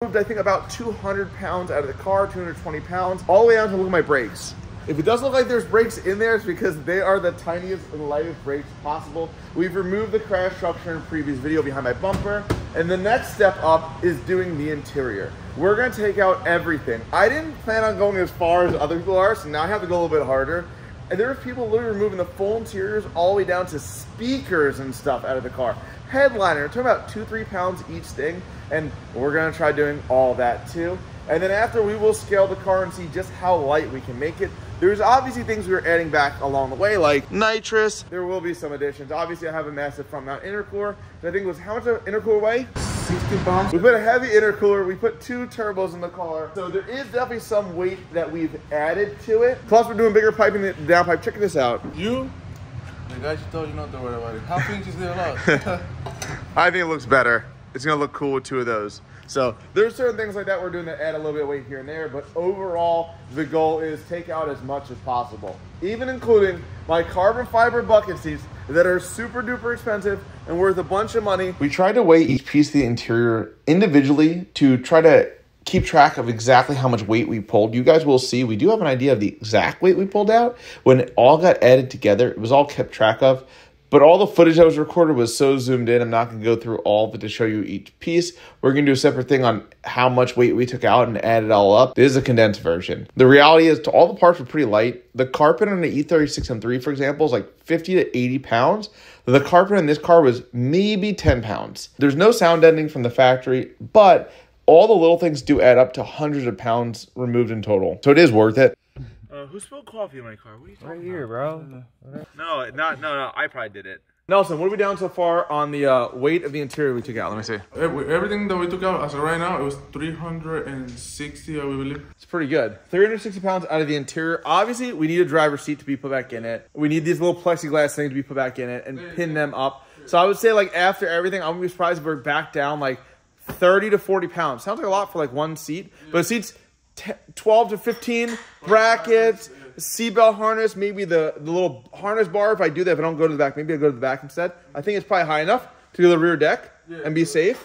moved, I think, about 200 pounds out of the car, 220 pounds, all the way down to look at my brakes. If it doesn't look like there's brakes in there, it's because they are the tiniest and lightest brakes possible. We've removed the crash structure in a previous video behind my bumper. And the next step up is doing the interior. We're gonna take out everything. I didn't plan on going as far as other people are, so now I have to go a little bit harder. And there's people literally removing the full interiors all the way down to speakers and stuff out of the car. Headliner, talking about two, three pounds each thing. And we're gonna try doing all that too. And then after we will scale the car and see just how light we can make it. There's obviously things we are adding back along the way, like nitrous. There will be some additions. Obviously, I have a massive front mount intercooler. I think it was how much of intercooler weigh? 60 pounds. We put a heavy intercooler. We put two turbos in the car. So there is definitely some weight that we've added to it. Plus, we're doing bigger piping than downpipe. Check this out. You, the guy she told you not to worry about it. How inches is it allowed? I think it looks better. It's gonna look cool with two of those. So there's certain things like that we're doing to add a little bit of weight here and there, but overall the goal is take out as much as possible, even including my carbon fiber bucket seats that are super duper expensive and worth a bunch of money. We tried to weigh each piece of the interior individually to try to keep track of exactly how much weight we pulled. You guys will see we do have an idea of the exact weight we pulled out. When it all got added together, it was all kept track of. But all the footage that was recorded was so zoomed in, I'm not going to go through all of it to show you each piece. We're going to do a separate thing on how much weight we took out and add it all up. This is a condensed version. The reality is, to all the parts were pretty light. The carpet on the E36M3, for example, is like 50 to 80 pounds. The carpet in this car was maybe 10 pounds. There's no sound ending from the factory, but all the little things do add up to hundreds of pounds removed in total. So it is worth it. Uh, who spilled coffee in my car? What are you talking Right here, bro. No, not no, no. I probably did it. Nelson, what are we down so far on the uh, weight of the interior we took out? Let me see. Every- Everything that we took out as of right now, it was 360, I believe. It's pretty good. 360 pounds out of the interior. Obviously, we need a driver's seat to be put back in it. We need these little plexiglass things to be put back in it and pin them up. So I would say, like, after everything, I'm gonna be surprised if we're back down like 30 to 40 pounds. Sounds like a lot for like one seat, but seats t- 12 to 15 brackets, seatbelt harness, maybe the, the little harness bar. If I do that, if I don't go to the back, maybe I go to the back instead. I think it's probably high enough to go to the rear deck and be safe,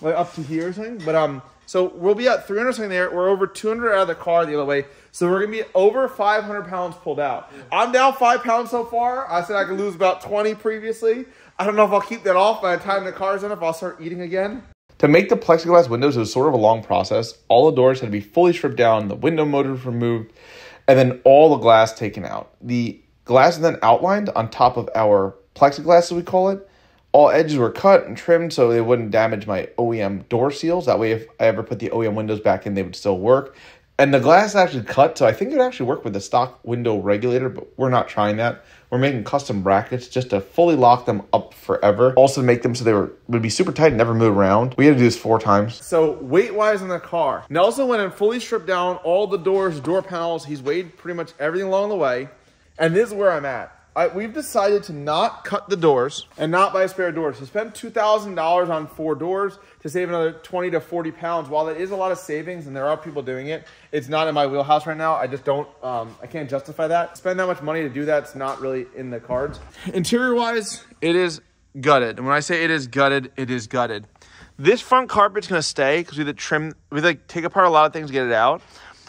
like up to here or something. But um, so we'll be at 300 something there. We're over 200 out of the car the other way. So we're gonna be over 500 pounds pulled out. I'm down five pounds so far. I said I could lose about 20 previously. I don't know if I'll keep that off by the time the car's in. If I'll start eating again. To make the plexiglass windows, it was sort of a long process. All the doors had to be fully stripped down, the window motors removed, and then all the glass taken out. The glass then outlined on top of our plexiglass, as we call it. All edges were cut and trimmed so they wouldn't damage my OEM door seals. That way, if I ever put the OEM windows back in, they would still work. And the glass actually cut, so I think it would actually work with the stock window regulator, but we're not trying that. We're making custom brackets just to fully lock them up forever. Also make them so they were would be super tight and never move around. We had to do this four times. So weight wise in the car, Nelson went and fully stripped down all the doors, door panels. He's weighed pretty much everything along the way. And this is where I'm at. I, we've decided to not cut the doors and not buy a spare doors. To spend $2,000 on four doors to save another 20 to 40 pounds, while that is a lot of savings and there are people doing it, it's not in my wheelhouse right now. I just don't, um, I can't justify that. Spend that much money to do that, it's not really in the cards. Interior wise, it is gutted. And when I say it is gutted, it is gutted. This front carpet's gonna stay because we had to trim, we like take apart a lot of things to get it out.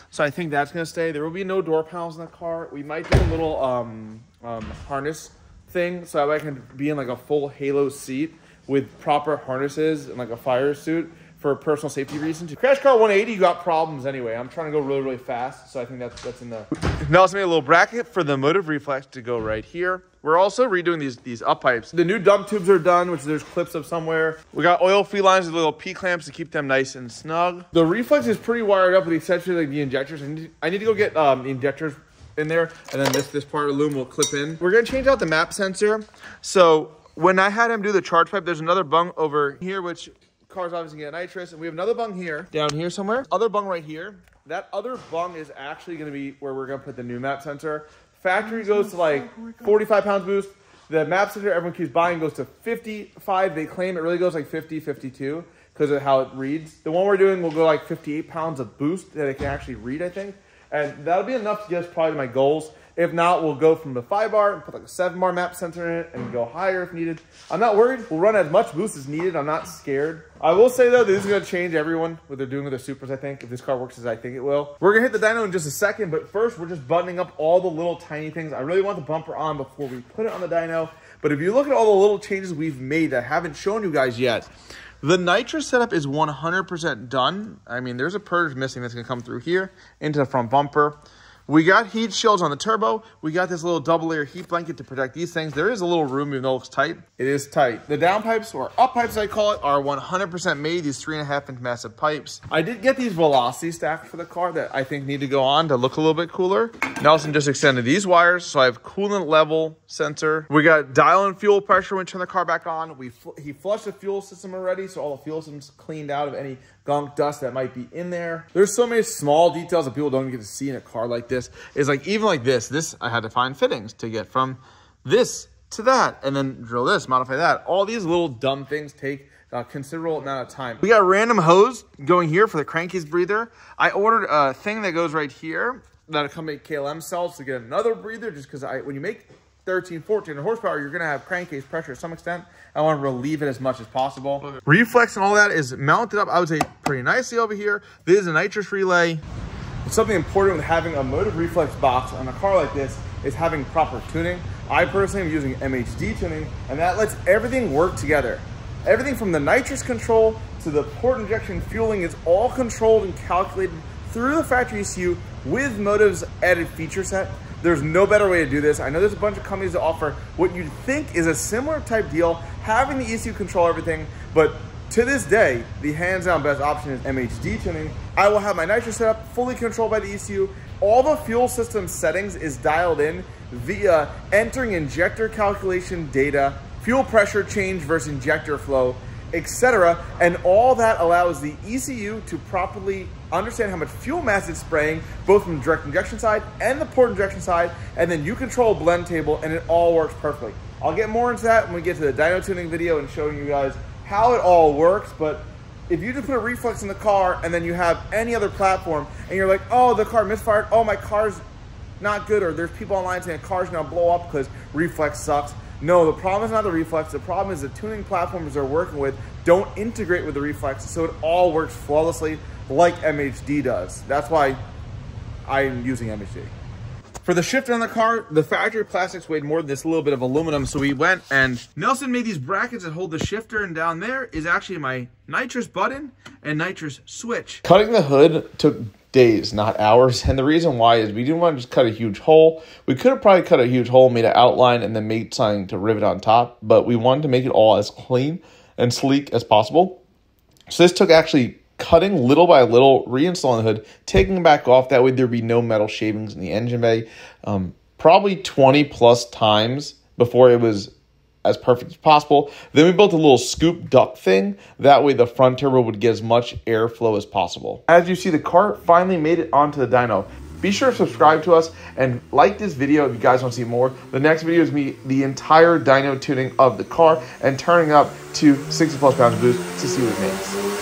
So I think that's gonna stay. There will be no door panels in the car. We might do a little um, um, harness thing so I can be in like a full halo seat with proper harnesses and like a fire suit for personal safety reasons. Crash Car 180 you got problems anyway. I'm trying to go really really fast, so I think that's that's in the. Nelson make a little bracket for the Motiv Reflex to go right here. We're also redoing these these up pipes. The new dump tubes are done, which there's clips of somewhere. We got oil free lines with little P clamps to keep them nice and snug. The reflex is pretty wired up with the exception of like the injectors. I need, I need to go get um, the injectors in there, and then this this part of the loom will clip in. We're gonna change out the map sensor. So when I had him do the charge pipe, there's another bung over here, which car's obviously get nitrous, and we have another bung here, down here somewhere. Other bung right here. That other bung is actually gonna be where we're gonna put the new map sensor. Factory goes to like 45 pounds boost. The map sensor everyone keeps buying goes to 55. They claim it really goes like 50, 52 because of how it reads. The one we're doing will go like 58 pounds of boost that it can actually read, I think. And that'll be enough to get us probably to my goals. If not, we'll go from the five bar and put like a seven bar map sensor in it and go higher if needed. I'm not worried. We'll run as much boost as needed. I'm not scared. I will say though, this is gonna change everyone what they're doing with their supers. I think if this car works as I think it will. We're gonna hit the dyno in just a second, but first we're just buttoning up all the little tiny things. I really want the bumper on before we put it on the dyno. But if you look at all the little changes we've made that I haven't shown you guys yet, the nitrous setup is 100% done. I mean, there's a purge missing that's going to come through here into the front bumper. We got heat shields on the turbo. We got this little double layer heat blanket to protect these things. There is a little room, even though it looks tight. It is tight. The down pipes, or up pipes I call it, are 100% made, these three and a half inch massive pipes. I did get these velocity stacks for the car that I think need to go on to look a little bit cooler. Nelson just extended these wires, so I have coolant level sensor. We got dial and fuel pressure when we turn the car back on. We fl He flushed the fuel system already, so all the fuel system's cleaned out of any gunk dust that might be in there. There's so many small details that people don't get to see in a car like this. Is like even like this, this I had to find fittings to get from this to that and then drill this, modify that. All these little dumb things take a considerable amount of time. We got random hose going here for the crankcase breather. I ordered a thing that goes right here that a company KLM sells to get another breather just because I when you make 13, 14 horsepower, you're going to have crankcase pressure to some extent. I want to relieve it as much as possible. Okay. Reflex and all that is mounted up, I would say, pretty nicely over here. This is a nitrous relay. It's something important with having a Motiv Reflex box on a car like this is having proper tuning. I personally am using MHD tuning, and that lets everything work together. Everything from the nitrous control to the port injection fueling is all controlled and calculated through the factory ECU with Motiv's added feature set. There's no better way to do this. I know there's a bunch of companies that offer what you'd think is a similar type deal, having the ECU control everything, but to this day, the hands down best option is MHD tuning. I will have my nitrous setup fully controlled by the ECU. All the fuel system settings is dialed in via entering injector calculation data, fuel pressure change versus injector flow, etc. And all that allows the ECU to properly understand how much fuel mass it's spraying, both from the direct injection side and the port injection side, and then you control blend table and it all works perfectly. I'll get more into that when we get to the dyno tuning video and showing you guys how it all works, but if you just put a reflex in the car and then you have any other platform and you're like, oh, the car misfired, oh, my car's not good, or there's people online saying car's gonna blow up because reflex sucks. No, the problem is not the reflex. The problem is the tuning platforms they're working with don't integrate with the reflex, so it all works flawlessly like MHD does. That's why I'm using MHD. For the shifter on the car, the factory plastics weighed more than this little bit of aluminum, so we went and Nelson made these brackets that hold the shifter, and down there is actually my nitrous button and nitrous switch. Cutting the hood took days, not hours, and the reason why is we didn't want to just cut a huge hole. We could have probably cut a huge hole, made an outline, and then made something to rivet on top, but we wanted to make it all as clean and sleek as possible. So this took actually cutting little by little, reinstalling the hood, taking it back off. That way there'd be no metal shavings in the engine bay. Um, probably 20 plus times before it was as perfect as possible. Then we built a little scoop duct thing. That way the front turbo would get as much airflow as possible. As you see, the car finally made it onto the dyno. Be sure to subscribe to us and like this video if you guys want to see more. The next video is me the entire dyno tuning of the car and turning up to 60 plus pounds of boost to see what it makes.